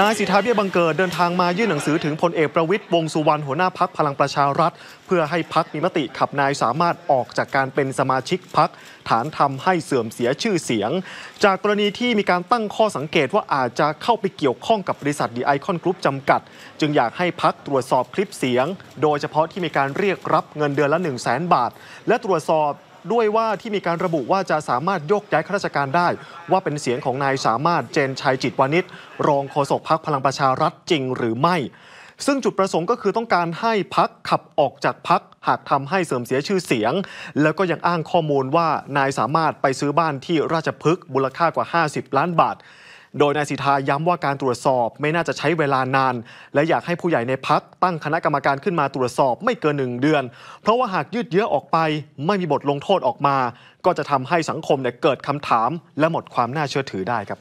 นายสิทธาเบี้ยบังเกิดเดินทางมายื่นหนังสือถึงพลเอกประวิตยวงสุวรรณหัวหน้าพักพลังประชารัฐ เพื่อให้พักมีมติขับนายสามารถออกจากการเป็นสมาชิกพักฐานทำให้เสื่อมเสียชื่อเสียง จากกรณีที่มีการตั้งข้อสังเกตว่าอาจจะเข้าไปเกี่ยวข้องกับบริษัทดีไอคอนกรุ๊ปจำกัด จึงอยากให้พักตรวจสอบคลิปเสียง โดยเฉพาะที่มีการเรียกรับเงินเดือนละ 1 0 0 0 0แบาท และตรวจสอบ ด้วยว่าที่มีการระบุว่าจะสามารถยกย้ายข้าราชการได้ ว่าเป็นเสียงของนายสามารถเจนชัยจิตวานิชรองโฆษกพักพลังประชารัฐจริงหรือไม่ ซึ่งจุดประสงค์ก็คือต้องการให้พักขับออกจากพักหากทำให้เสื่อมเสียชื่อเสียง แล้วก็ยังอ้างข้อมูลว่านายสามารถไปซื้อบ้านที่ราชพฤกษ์มูลค่ากว่า 50 ล้านบาท โดยนายสิทธาย้ำว่าการตรวจสอบไม่น่าจะใช้เวลานาน และอยากให้ผู้ใหญ่ในพักตั้งคณะกรรมการขึ้นมาตรวจสอบไม่เกินหนึ่งเดือน เพราะว่าหากยืดเยื้อออกไป ไม่มีบทลงโทษออกมา ก็จะทำให้สังคมเนี่ยเกิดคำถาม และหมดความน่าเชื่อถือได้ครับ